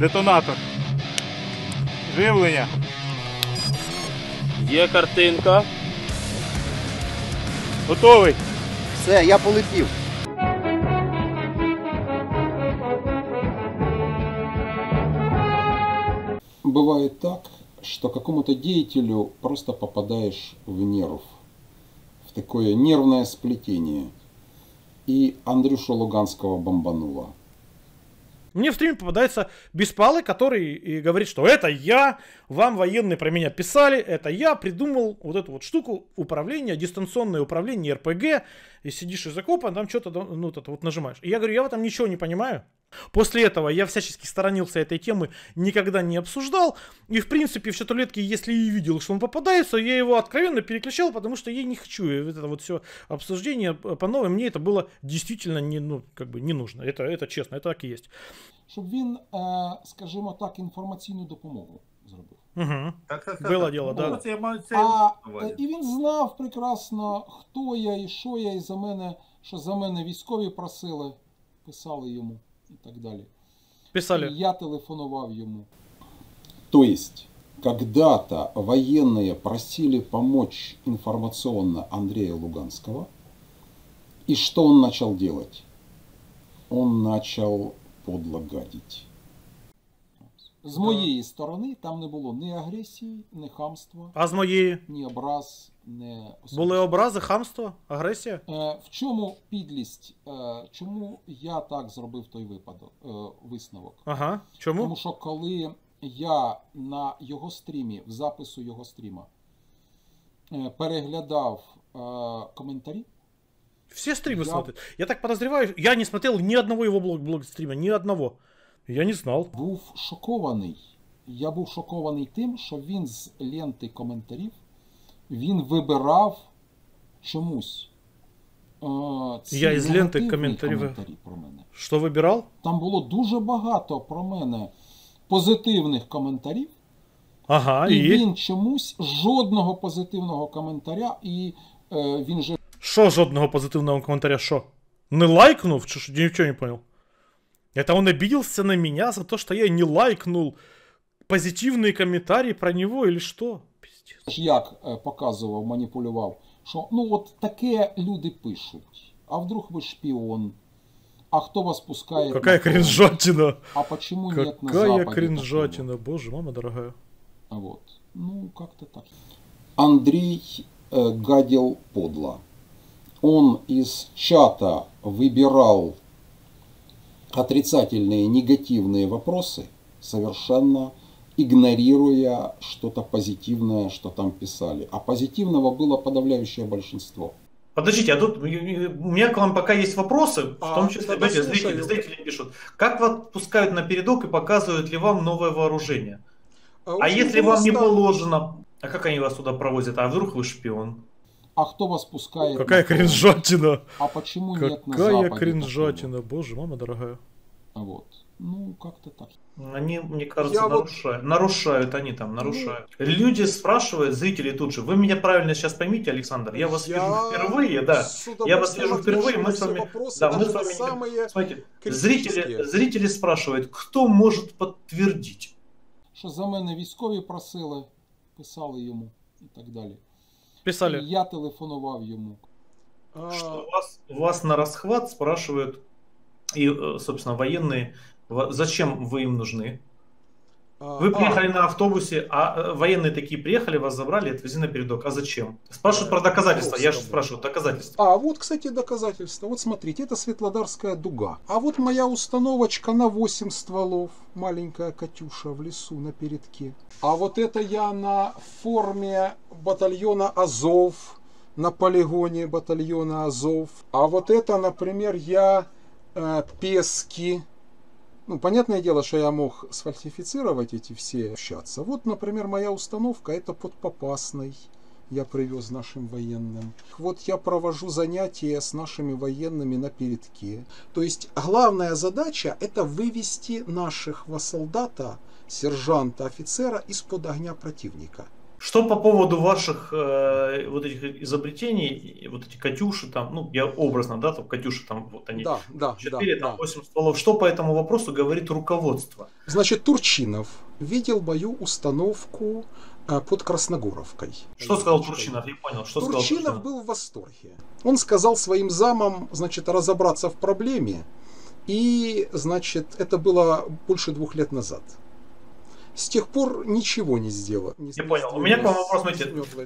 Детонатор. Живлення. Є картинка. Готовий. Все, я полетів. Бывает так, что какому-то деятелю просто попадаешь в нерв, в такое нервное сплетение. И Андрюшу Луганского бомбануло. Мне в стриме попадается Беспалый, который и говорит, что это я, вам военные про меня писали, это я придумал вот эту вот штуку управления, дистанционное управление РПГ, и сидишь из окопа, там что-то ну, вот это вот нажимаешь. И я говорю, я в этом ничего не понимаю. После этого я всячески сторонился этой темы, никогда не обсуждал. И, в принципе, в чатулетке, если и видел, что он попадается, я его откровенно переключал, потому что я не хочу это вот все обсуждение по новой. Мне это было действительно не, ну, как бы не нужно. Это, это честно, это так и есть. Щоб він, е, скажімо так, інформаційну допомогу зробив. Угу. Так, так, Было так. дело, Ну, да. Це, ма- це... А Ваня. е, і він знав прекрасно, хто я і що я, і за мене, що за мене військові просили, писали йому і так далі. Писали. И я телефоновал ему. То есть, когда-то военные просили помочь информационно Андрея Луганского. И что он начал делать? Он начал подло гадить. З моєї сторони там не було ні агресії, ні хамства, А з моєї ні образ, ні були образи, хамство, агресія? Е, В чому підлість? Е, Чому я так зробив той випадок, е, висновок? Ага. Чому? Тому що коли я на його стрімі, в запису його стріма, е, переглядав е, коментарі, Все стримы Я- смотрят. Я так подозреваю, я не смотрел ни одного его блог, блог стрима, ни одного. Я не знал. був шокований. Я був шокований тим, що він з ленти коментарів він вибирав чомусь. е, ці Я із ленти коментарів- коментарі про мене. Что выбирал? Там було дуже багато про мене позитивних коментарів, Ага, і и? він чомусь жодного позитивного коментаря, і е, він же Що жодного позитивного коментаря, що? Не лайкнув? Чи що? Ничего не понял. Это он обиделся на меня за то, что я не лайкнул позитивные комментарии про него или что? Пиздец. ж як е, показував, маніпулював, що ну от таке люди пишуть. А вдруг ви шпіон? А хто вас пускає? Какая на фронт? кринжатина. А почему нет на Какая Западе кринжатина. Боже, мама дорогая. такого? Вот. Ну, как-то так. Андрей э, гадил подло. Он из чата выбирал отрицательные, негативные вопросы, совершенно игнорируя что-то позитивное, что там писали. А позитивного было подавляющее большинство. Подождите, а тут у меня к вам пока есть вопросы, в А, том числе, да, слушаю. зрители, зрители пишут. Как вас пускают на передок и показывают ли вам новое вооружение? А очень если вам не положено, а как они вас туда провозят? А вдруг вы шпион? А кто вас пускает? Какая на фронт? кринжатина. А почему нет на Какая Западе кринжатина. Боже, мама дорогая. такого? Вот. Ну, как-то так. Они, мне кажется, Я вот- нарушают. Нарушают они там, нарушают. Люди спрашивают, зрители тут же. Вы меня правильно сейчас поймите, Александр. Я вас вижу впервые, да. с Я вас удовольствием вижу впервые, отвечу мы на с все вами- вопросы, да, мы даже с на вами- самые Смотрите, критические. зрители, зрители спрашивают, кто может подтвердить? Що за мене військові просили, писали йому і так далі. Писали. Я телефонував йому. А, что у вас, у вас на расхват спрашивают, и, э, собственно, военные, зачем вы им нужны? А, Вы а, приехали на автобусе, а э, военные такие приехали, вас забрали, отвезли на передок. А зачем? Спрашивают про доказательства. Я же спрашиваю, доказательства. А вот, кстати, доказательства. Вот смотрите, это Светлодарская дуга. А вот моя установочка на 8 стволов. Маленькая Катюша в лесу на передке. А вот это я на форме батальона Азов. На полигоне батальона Азов. А вот это, например, я э, Пески. Ну, понятное дело, что я мог сфальсифицировать эти все общаться. Вот, например, моя установка это под Попасной я привез нашим военным. Вот я провожу занятия с нашими военными на передке. То есть главная задача это вывести наших солдата, сержанта, офицера из-под огня противника. Что по поводу ваших э, вот этих изобретений, вот эти Катюши там, ну, я образно, да, там Катюши там, вот они, Да, да, да, 4, там да. 8 стволов. Что по этому вопросу говорит руководство? Значит, Турчинов видел мою установку э, под Красногоровкой. Что сказал Турчинов? Я понял. Что сказал Турчинов Турчинов? был в восторге. Он сказал своим замам, значит, разобраться в проблеме. И, значит, это было больше двух лет назад. С тех пор ничего не сделал. Не Я понял. У меня к вам вопрос,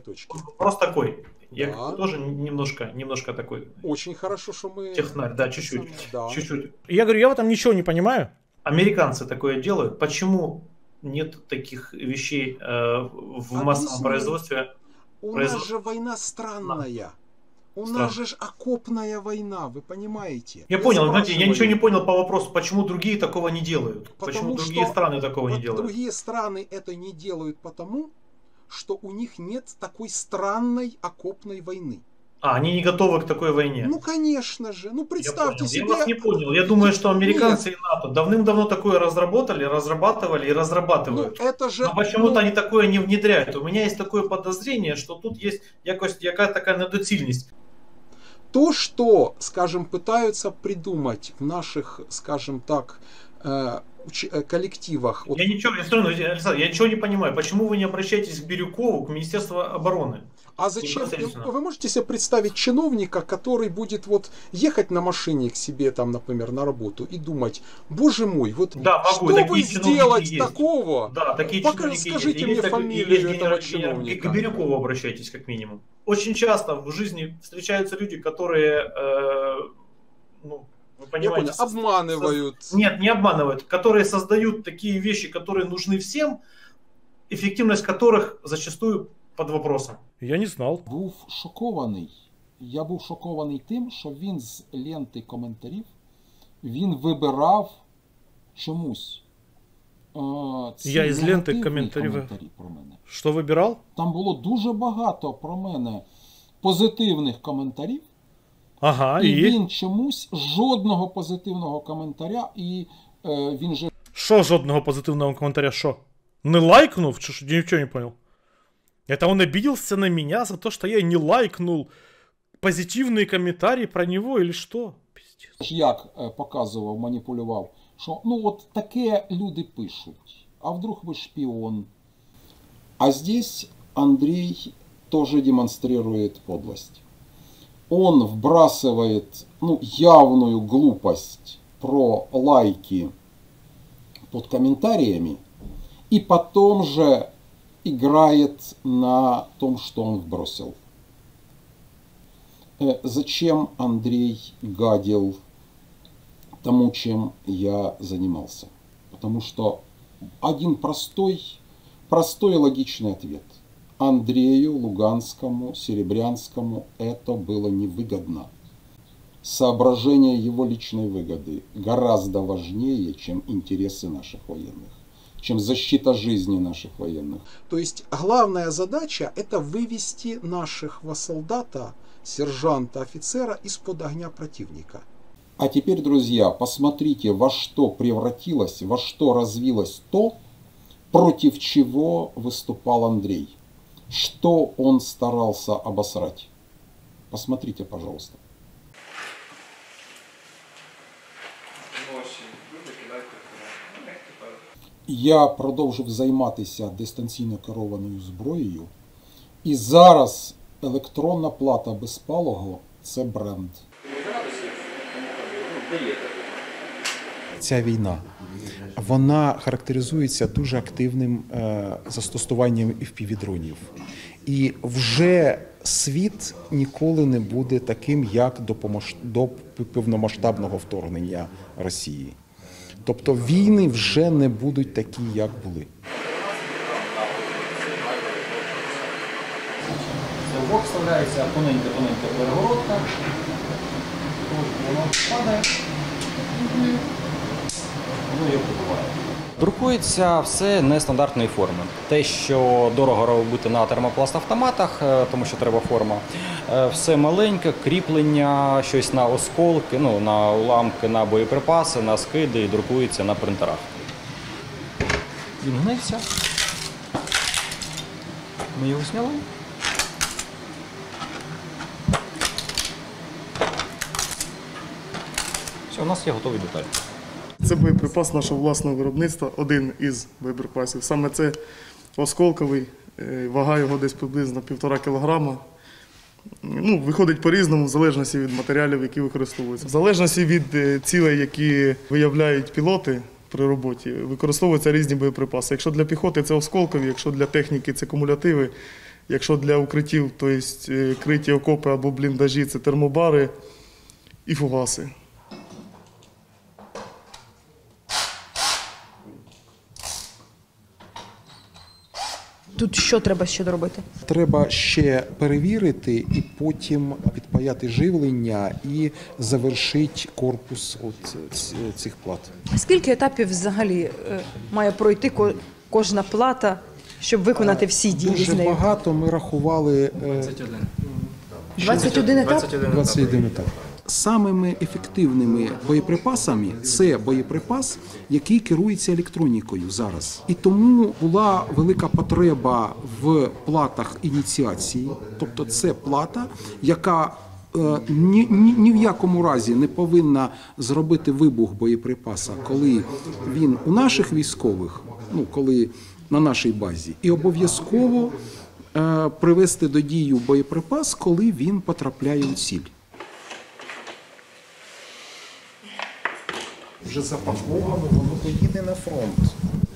точки. Вопрос такой. Я Да. тоже немножко, немножко такой Очень хорошо, что мы... технарь, да, чуть-чуть. Да. Чуть-чуть. Я говорю, я в этом ничего не понимаю. Американцы такое делают. Почему нет таких вещей э, в массовом Объясню. производстве? У Производ- нас же война странная. У нас же ж окопная война, вы понимаете? Я понял, знаете, я ничего не понял по вопросу, почему другие такого не делают. Потому почему другие что страны такого не делают. Другие страны это не делают потому, что у них нет такой странной окопной войны. А, они не готовы к такой войне. Ну, конечно же. Ну, я, представьте понял. себе... я вас не понял. Я думаю, что американцы и НАТО давным-давно такое разработали, разрабатывали и Ну, разрабатывают. это же... Но почему-то ну, они такое не внедряют. У меня есть такое подозрение, что тут есть якось, яка така недоцільність. То, что, скажем, пытаются придумать в наших, скажем так, э, э, коллективах. Я ничего, я, равно, Александр, я ничего не понимаю. Почему вы не обращаетесь к Бирюкову, к Министерству обороны? А зачем? Непосредственно. Вы можете себе представить чиновника, который будет вот ехать на машине к себе там, например, на работу и думать, боже мой, вот Да, могу, что чиновники сделать есть. такого? Да, такие Пока чиновники есть. скажите И мне есть фамилию есть этого генерал- чиновника. К Бирюкову обращайтесь, как минимум Очень часто в жизни встречаются люди, которые, э, ну, вы Я понимаете, понял, обманывают. Нет, не обманывают, которые создают такие вещи, которые нужны всем, эффективность которых зачастую под вопросом. Я не знал. був шокований. Я був шокований тим, що він з ленти коментарів він вибирав чомусь. е, ці Я із ленти негативні коментарів- коментарі про мене. Что выбирал? Там було дуже багато про мене позитивних коментарів, Ага, і и? він чомусь жодного позитивного коментаря, і е, він же Що жодного позитивного коментаря, що? Не лайкнув? Чи що? Ничего не понял. Это он обиделся на меня за то, что я не лайкнул позитивные комментарии про него или что? Пиздец. ж як е, показував, маніпулював, що ну от таке люди пишуть, а вдруг ви шпіон. А здесь Андрей тоже демонстрирует подлость. Он вбрасывает ну, явную глупость про лайки под комментариями и потом же играет на том, что он вбросил. Э, Зачем Андрей гадил тому, чем я занимался? Потому что один простой, простой и логичный ответ. Андрею Луганскому, Серебрянскому это было невыгодно. Соображение его личной выгоды гораздо важнее, чем интересы наших военных, чем защита жизни наших военных. То есть главная задача это вывести нашего солдата, сержанта, офицера из-под огня противника. А теперь, друзья, посмотрите, во что превратилось, во что развилось то, против чего выступал Андрей. Что он старался обосрать. Посмотрите, пожалуйста. Я продовжив займатися дистанційно керованою зброєю. І зараз електронна плата безпалого це бренд. Ця війна вона характеризується дуже активним е, застосуванням впівдронів. І вже світ ніколи не буде таким, як до, повномасштабного вторгнення Росії. Тобто війни вже не будуть такі, як були. В бок вставляється тоненька-тоненька перегородка. Воно. Друкується все нестандартної форми. Те, що дорого робити на термопласт-автоматах, е, тому що треба форма. е, Все маленьке, кріплення, щось на осколки, ну, на уламки, на боєприпаси, на скиди і друкується на принтерах. Він гнився. Ми його зняли. У нас є готові деталі. Це боєприпас нашого власного виробництва, один із боєприпасів. Саме це осколковий, е, вага його десь приблизно півтора кілограма. Ну, виходить по-різному, в залежності від матеріалів, які використовуються. В залежності від е, цілей, які виявляють пілоти при роботі, використовуються різні боєприпаси. Якщо для піхоти це осколкові, якщо для техніки це кумулятиви, якщо для укриттів, тобто е, криті окопи або бліндажі, це термобари і фугаси. Тут що треба ще доробити? Треба ще перевірити і потім підпаяти живлення і завершити корпус от цих плат. Скільки етапів взагалі е, має пройти ко- кожна плата, щоб виконати всі дії з Дуже нею? багато ми рахували е, 21 етап? 21 етап. Самими ефективними боєприпасами це боєприпас, який керується електронікою зараз. І тому була велика потреба в платах ініціації, тобто це плата, яка е, ні, ні, ні в якому разі не повинна зробити вибух боєприпаса, коли він у наших військових, ну коли на нашій базі, і обов'язково е, привести до дію боєприпас, коли він потрапляє у ціль. Вже запаковано, воно поїде на фронт.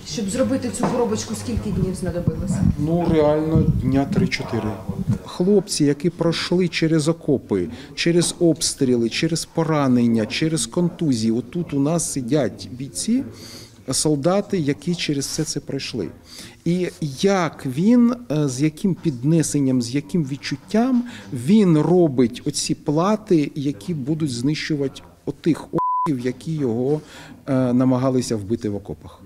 Щоб зробити цю коробочку, скільки днів знадобилося? Ну, реально, дня 3-4. Хлопці, які пройшли через окопи, через обстріли, через поранення, через контузії. Отут у нас сидять бійці, солдати, які через все це пройшли. І як він, е, з яким піднесенням, з яким відчуттям він робить оці плати, які будуть знищувати отих які його намагалися вбити в окопах.